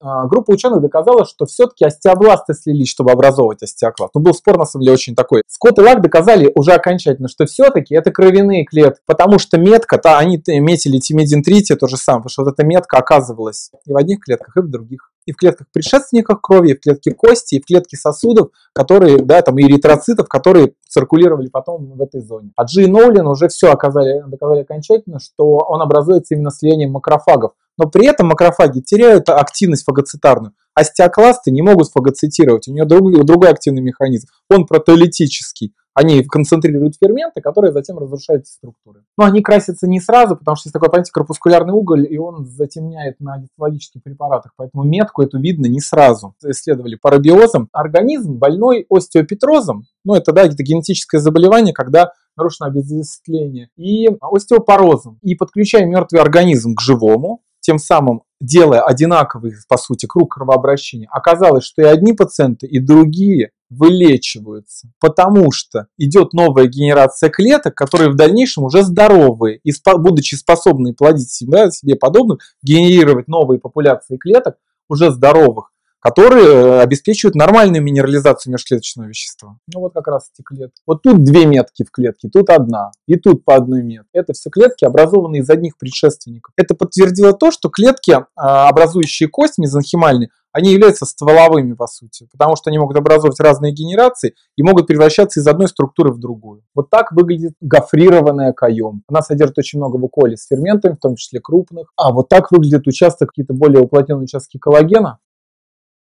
а, группа ученых доказала, что все-таки остеобласты слились, чтобы образовывать остеокласт. Ну, был спор, на самом деле, очень такой. Скотт и Лак доказали уже окончательно, что все-таки это кровяные клетки, потому что метка, та, они метили тимедин трития то же самое, потому что вот эта метка оказывалась и в одних клетках, и в других. И в клетках предшественников крови, и в клетке кости, и в клетке сосудов, которые, да, там, и эритроцитов, которые циркулировали потом в этой зоне. А Джи и Ноулин уже все оказали, доказали окончательно, что он образуется именно слиянием макрофагов но при этом макрофаги теряют активность фагоцитарную, а стеокласты не могут фагоцитировать, у нее другой, другой активный механизм, он протеолитический. Они концентрируют ферменты, которые затем разрушают эти структуры. Но они красятся не сразу, потому что есть такое понятие корпускулярный уголь, и он затемняет на гистологических препаратах. Поэтому метку эту видно не сразу. Исследовали парабиозом. Организм больной остеопетрозом, ну это, да, это генетическое заболевание, когда нарушено обезвестление, и остеопорозом. И подключая мертвый организм к живому, тем самым делая одинаковый, по сути, круг кровообращения, оказалось, что и одни пациенты, и другие вылечиваются, потому что идет новая генерация клеток, которые в дальнейшем уже здоровые и, будучи способны плодить себя, себе подобных, генерировать новые популяции клеток, уже здоровых, которые э, обеспечивают нормальную минерализацию межклеточного вещества. Ну вот как раз эти клетки. Вот тут две метки в клетке, тут одна, и тут по одной метке. Это все клетки, образованные из одних предшественников. Это подтвердило то, что клетки, а, образующие кость мезонхимальные, они являются стволовыми, по сути, потому что они могут образовывать разные генерации и могут превращаться из одной структуры в другую. Вот так выглядит гофрированная каем. Она содержит очень много вуколи с ферментами, в том числе крупных. А вот так выглядит участок, какие-то более уплотненные участки коллагена,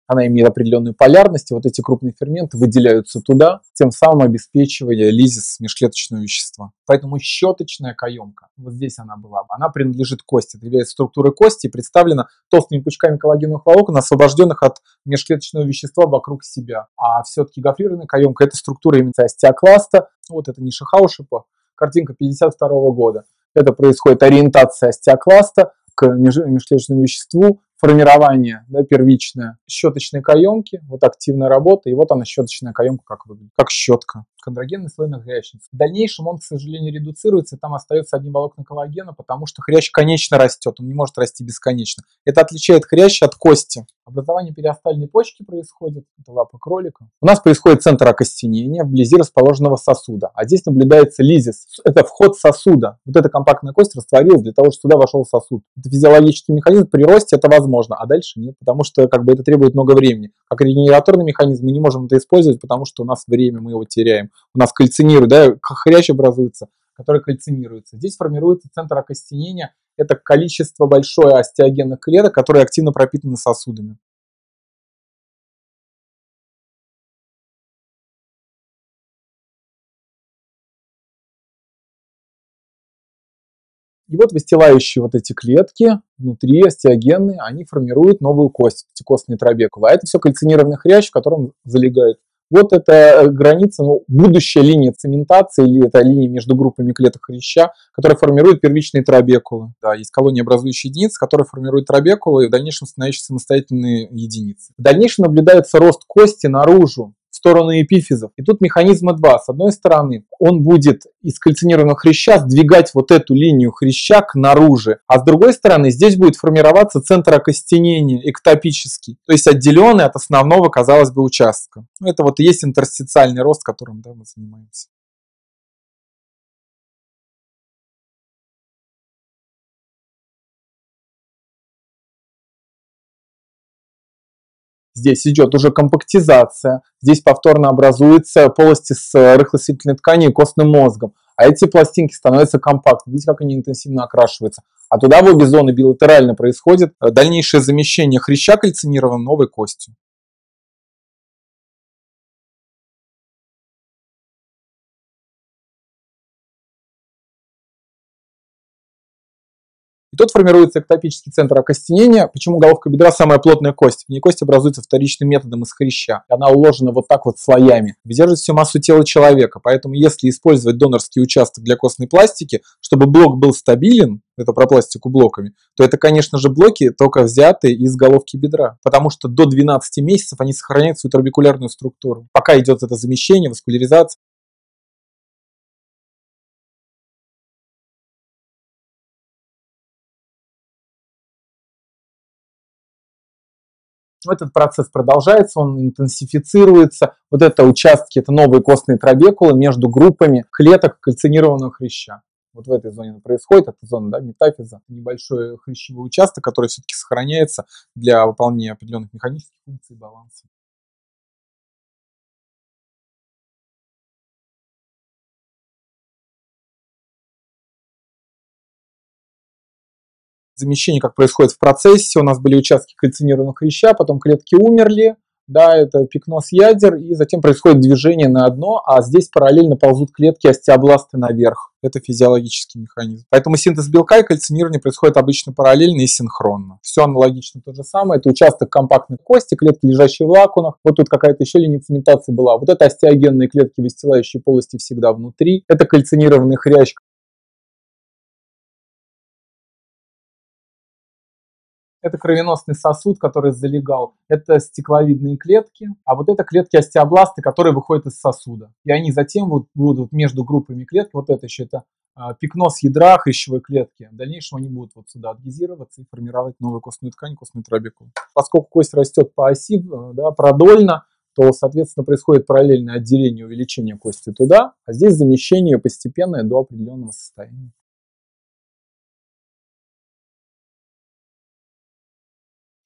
она имеет определенную полярность, и вот эти крупные ферменты выделяются туда, тем самым обеспечивая лизис межклеточного вещества. Поэтому щеточная каемка, вот здесь она была, она принадлежит кости, это является структурой кости, представлена толстыми пучками коллагеновых волокон, освобожденных от межклеточного вещества вокруг себя. А все-таки гофрированная каемка – это структура именно остеокласта, вот это Ниша Хаушипа, картинка 52 года. Это происходит ориентация остеокласта к межклеточному веществу, формирование да, первичное. Щеточной каемки, вот активная работа, и вот она щеточная каемка как выглядит, как щетка кондрогенный слой нахрящницы. В дальнейшем он, к сожалению, редуцируется, и там остается одни волокна коллагена, потому что хрящ конечно растет, он не может расти бесконечно. Это отличает хрящ от кости. Образование периостальной почки происходит, это лапа кролика. У нас происходит центр окостенения вблизи расположенного сосуда, а здесь наблюдается лизис. Это вход сосуда. Вот эта компактная кость растворилась для того, чтобы туда вошел сосуд. Это физиологический механизм, при росте это возможно, а дальше нет, потому что как бы это требует много времени. Как регенераторный механизм мы не можем это использовать, потому что у нас время, мы его теряем у нас кальцинирует, да, хрящ образуется, который кальцинируется. Здесь формируется центр окостенения, это количество большое остеогенных клеток, которые активно пропитаны сосудами. И вот выстилающие вот эти клетки внутри остеогенные, они формируют новую кость, костные трабекулы. А это все кальцинированный хрящ, в котором залегает вот это э, граница, ну, будущая линия цементации или это линия между группами клеток хряща, которая формирует первичные трабекулы. Да, есть колония образующие единицы, которые формируют трабекулы и в дальнейшем становящиеся самостоятельные единицы. В дальнейшем наблюдается рост кости наружу, сторону эпифизов. И тут механизмы два. С одной стороны, он будет из кальцинированного хряща сдвигать вот эту линию хряща к наружу, а с другой стороны, здесь будет формироваться центр окостенения эктопический, то есть отделенный от основного, казалось бы, участка. Это вот и есть интерстициальный рост, которым да, мы занимаемся. Здесь идет уже компактизация, здесь повторно образуются полости с рыхлосветительной тканью и костным мозгом. А эти пластинки становятся компактными. Видите, как они интенсивно окрашиваются. А туда в обе зоны билатерально происходит дальнейшее замещение хряща кальцинированной новой костью. Тут формируется эктопический центр окостенения. Почему головка бедра самая плотная кость? В ней кость образуется вторичным методом из хряща. Она уложена вот так вот слоями. Выдерживает всю массу тела человека. Поэтому если использовать донорский участок для костной пластики, чтобы блок был стабилен, это про пластику блоками, то это, конечно же, блоки только взятые из головки бедра. Потому что до 12 месяцев они сохраняют свою трабекулярную структуру. Пока идет это замещение, васкуляризация, Этот процесс продолжается, он интенсифицируется. Вот это участки, это новые костные трабекулы между группами клеток кальцинированного хряща. Вот в этой зоне происходит, это зона да, метафиза, небольшой хрящевой участок, который все-таки сохраняется для выполнения определенных механических функций баланса. Замещение как происходит в процессе. У нас были участки кальцинированного хряща, потом клетки умерли, да, это пикноз ядер, и затем происходит движение на одно, а здесь параллельно ползут клетки остеобласты наверх. Это физиологический механизм. Поэтому синтез белка и кальцинирование происходит обычно параллельно и синхронно. Все аналогично то же самое. Это участок компактной кости, клетки, лежащие в лакунах. Вот тут какая-то еще линия цементации была. Вот это остеогенные клетки, выстилающие полости всегда внутри. Это кальцинированный хрящ, это кровеносный сосуд, который залегал, это стекловидные клетки, а вот это клетки остеобласты, которые выходят из сосуда. И они затем вот будут между группами клетки, вот это еще это а, пикноз ядра хрящевой клетки. В дальнейшем они будут вот сюда адгезироваться и формировать новую костную ткань, костную трабекулу. Поскольку кость растет по оси, э, да, продольно, то, соответственно, происходит параллельное отделение, увеличение кости туда, а здесь замещение постепенное до определенного состояния.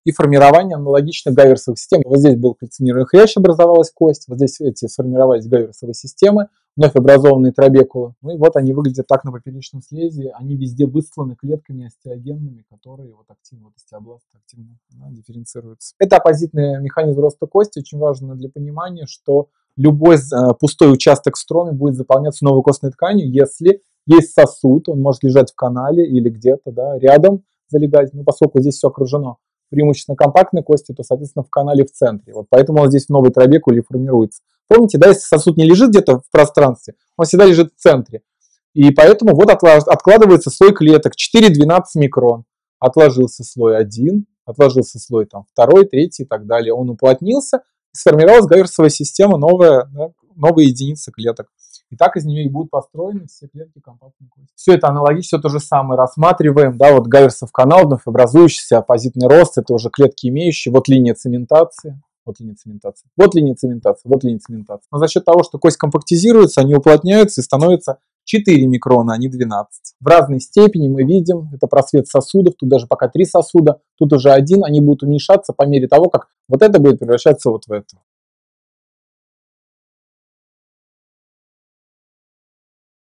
И формирование аналогичных гаверсовых систем. Вот здесь был кальцинированный хрящ, образовалась кость, вот здесь эти сформировались гаверсовые системы, вновь образованные трабекулы. Ну и вот они выглядят так на поперечном слезе, они везде высланы клетками остеогенными, которые вот активно, вот остеобласты активно да, дифференцируются. Это оппозитный механизм роста кости, очень важно для понимания, что любой э, пустой участок в строме будет заполняться новой костной тканью, если есть сосуд, он может лежать в канале или где-то да, рядом залегать, ну, поскольку здесь все окружено преимущественно компактной кости, то, соответственно, в канале в центре. Вот поэтому он здесь в новой трабекуле формируется. Помните, да, если сосуд не лежит где-то в пространстве, он всегда лежит в центре. И поэтому вот откладывается слой клеток 4-12 микрон. Отложился слой 1, отложился слой там, 2, 3 и так далее. Он уплотнился, сформировалась гаверсовая система, новая, да, новые единицы клеток. И так из нее и будут построены все клетки компактной кости. Все это аналогично, все то же самое рассматриваем. Да, вот Гаверсов канал, вновь образующийся, оппозитный рост, это уже клетки имеющие. Вот линия цементации. Вот линия цементации. Вот линия цементации. Вот линия цементации. Но за счет того, что кость компактизируется, они уплотняются и становятся 4 микрона, а не 12. В разной степени мы видим, это просвет сосудов, тут даже пока 3 сосуда, тут уже один, они будут уменьшаться по мере того, как вот это будет превращаться вот в это.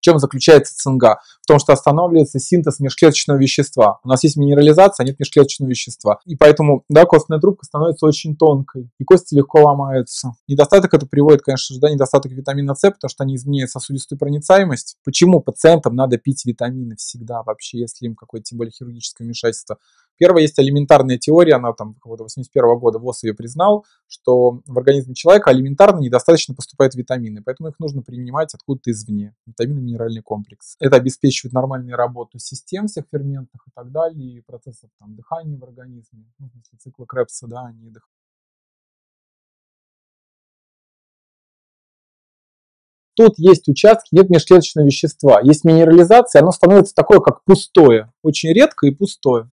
Чем заключается цинга? В том, что останавливается синтез межклеточного вещества. У нас есть минерализация, а нет межклеточного вещества. И поэтому да, костная трубка становится очень тонкой, и кости легко ломаются. Недостаток это приводит, конечно же, да, недостаток витамина С, потому что они изменяют сосудистую проницаемость. Почему пациентам надо пить витамины всегда вообще, если им какое-то, тем более, хирургическое вмешательство? Первая есть элементарная теория, она там какого-то 81 года ВОЗ ее признал, что в организме человека элементарно недостаточно поступают витамины, поэтому их нужно принимать откуда-то извне. Витамины минеральный комплекс. Это обеспечивает нормальную работу систем всех ферментных и так далее, и процессов там, дыхания в организме, ну, если цикла Крепса, да, они дыхают. Тут есть участки, нет межклеточного вещества, есть минерализация, оно становится такое, как пустое, очень редко и пустое.